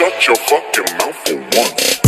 Shut your fucking mouth for once.